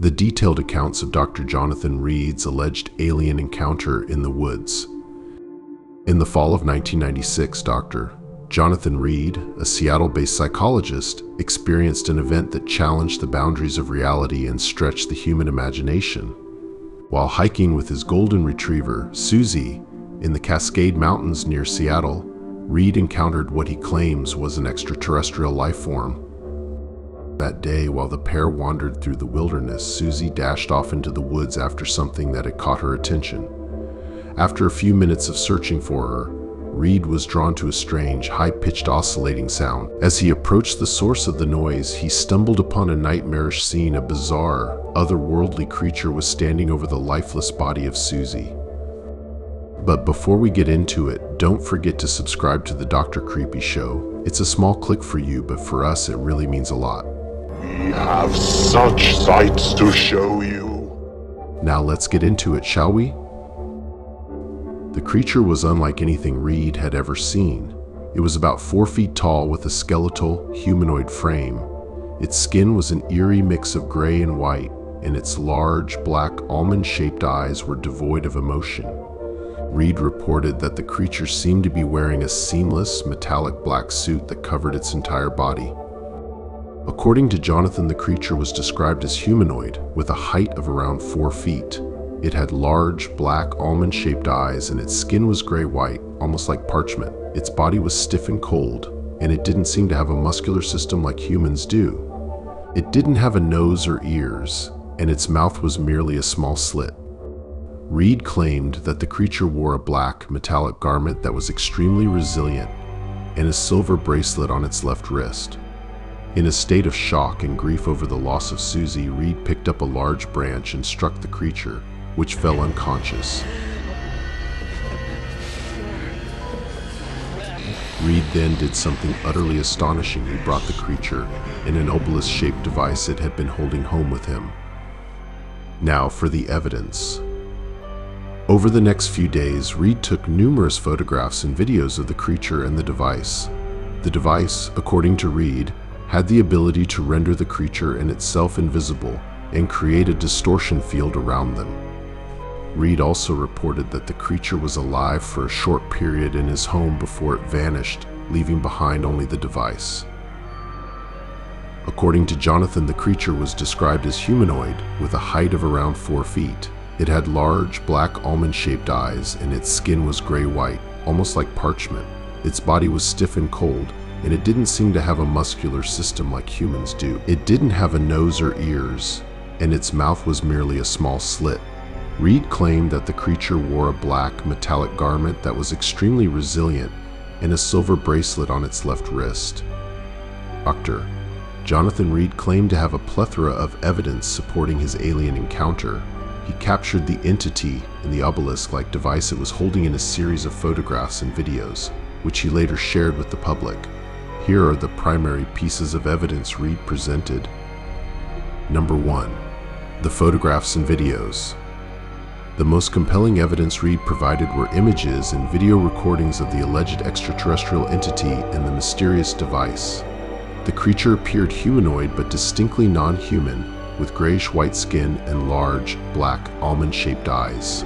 The detailed accounts of Dr. Jonathan Reed's alleged alien encounter in the woods. In the fall of 1996, Dr. Jonathan Reed, a Seattle based psychologist, experienced an event that challenged the boundaries of reality and stretched the human imagination. While hiking with his golden retriever, Suzy, in the Cascade Mountains near Seattle, Reed encountered what he claims was an extraterrestrial life form. That day, while the pair wandered through the wilderness, Suzy dashed off into the woods after something that had caught her attention. After a few minutes of searching for her, Reed was drawn to a strange, high-pitched oscillating sound. As he approached the source of the noise, he stumbled upon a nightmarish scene. A bizarre, otherworldly creature was standing over the lifeless body of Suzy. But before we get into it, don't forget to subscribe to the Dr. Creepy Show. It's a small click for you, but for us, it really means a lot. Have such sights to show you. Now let's get into it, shall we? The creature was unlike anything Reed had ever seen. It was about four feet tall with a skeletal, humanoid frame. Its skin was an eerie mix of gray and white, and its large, black, almond-shaped eyes were devoid of emotion. Reed reported that the creature seemed to be wearing a seamless, metallic black suit that covered its entire body. According to Jonathan, the creature was described as humanoid, with a height of around four feet. It had large, black, almond-shaped eyes, and its skin was gray-white, almost like parchment. Its body was stiff and cold, and it didn't seem to have a muscular system like humans do. It didn't have a nose or ears, and its mouth was merely a small slit. Reed claimed that the creature wore a black, metallic garment that was extremely resilient and a silver bracelet on its left wrist. In a state of shock and grief over the loss of Suzy, Reed picked up a large branch and struck the creature, which fell unconscious. Reed then did something utterly astonishing. He brought the creature in an obelisk-shaped device it had been holding home with him. Now for the evidence. Over the next few days, Reed took numerous photographs and videos of the creature and the device. The device, according to Reed, had the ability to render the creature and itself invisible and create a distortion field around them. Reed also reported that the creature was alive for a short period in his home before it vanished, leaving behind only the device. According to Jonathan, the creature was described as humanoid with a height of around 4 feet. It had large, black almond-shaped eyes and its skin was gray-white, almost like parchment. Its body was stiff and cold, and it didn't seem to have a muscular system like humans do. It didn't have a nose or ears, and its mouth was merely a small slit. Reed claimed that the creature wore a black, metallic garment that was extremely resilient and a silver bracelet on its left wrist. Dr. Jonathan Reed claimed to have a plethora of evidence supporting his alien encounter. He captured the entity in the obelisk-like device it was holding in a series of photographs and videos, which he later shared with the public. Here are the primary pieces of evidence Reed presented. Number 1. The photographs and videos. The most compelling evidence Reed provided were images and video recordings of the alleged extraterrestrial entity and the mysterious device. The creature appeared humanoid but distinctly non-human, with grayish-white skin and large, black, almond-shaped eyes.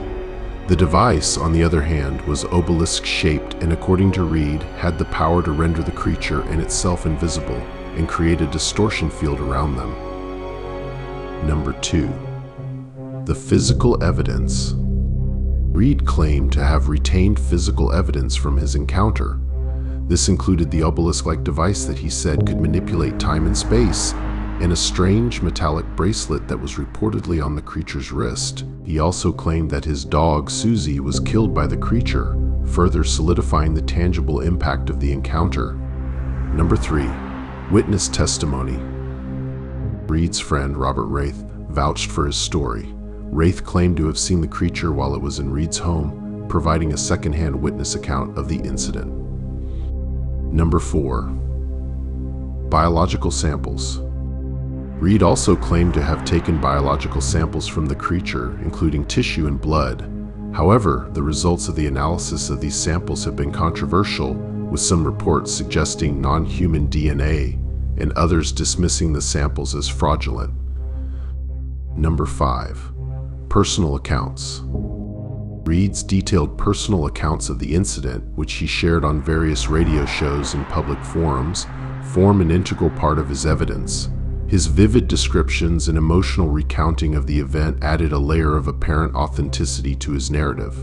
The device, on the other hand, was obelisk-shaped and according to Reed, had the power to render the creature and itself invisible and create a distortion field around them. Number 2. The physical evidence. Reed claimed to have retained physical evidence from his encounter. This included the obelisk-like device that he said could manipulate time and space, and a strange metallic bracelet that was reportedly on the creature's wrist. He also claimed that his dog, Suzy, was killed by the creature, further solidifying the tangible impact of the encounter. Number 3. Witness Testimony Reed's friend, Robert Wraith, vouched for his story. Wraith claimed to have seen the creature while it was in Reed's home, providing a second-hand witness account of the incident. Number 4. Biological Samples Reed also claimed to have taken biological samples from the creature, including tissue and blood. However, the results of the analysis of these samples have been controversial, with some reports suggesting non-human DNA and others dismissing the samples as fraudulent. Number 5. Personal Accounts Reed's detailed personal accounts of the incident, which he shared on various radio shows and public forums, form an integral part of his evidence. His vivid descriptions and emotional recounting of the event added a layer of apparent authenticity to his narrative.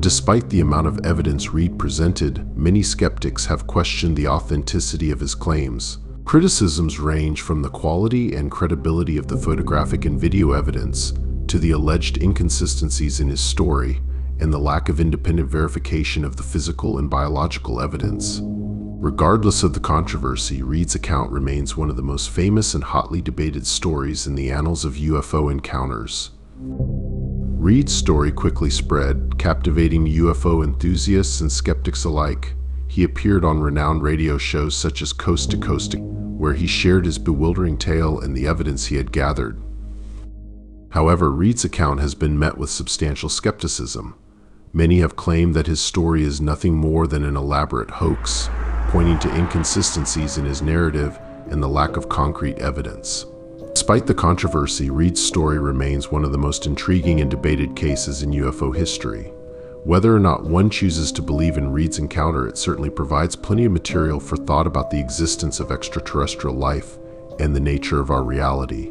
Despite the amount of evidence Reed presented, many skeptics have questioned the authenticity of his claims. Criticisms range from the quality and credibility of the photographic and video evidence to the alleged inconsistencies in his story and the lack of independent verification of the physical and biological evidence. Regardless of the controversy, Reed's account remains one of the most famous and hotly debated stories in the annals of UFO encounters. Reed's story quickly spread, captivating UFO enthusiasts and skeptics alike. He appeared on renowned radio shows such as Coast to Coast, where he shared his bewildering tale and the evidence he had gathered. However, Reed's account has been met with substantial skepticism. Many have claimed that his story is nothing more than an elaborate hoax, pointing to inconsistencies in his narrative and the lack of concrete evidence. Despite the controversy, Reed's story remains one of the most intriguing and debated cases in UFO history. Whether or not one chooses to believe in Reed's encounter, it certainly provides plenty of material for thought about the existence of extraterrestrial life and the nature of our reality.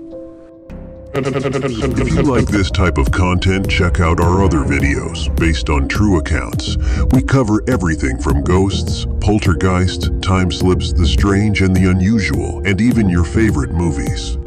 If you like this type of content, check out our other videos based on true accounts. We cover everything from ghosts, poltergeists, time slips, the strange and the unusual, and even your favorite movies.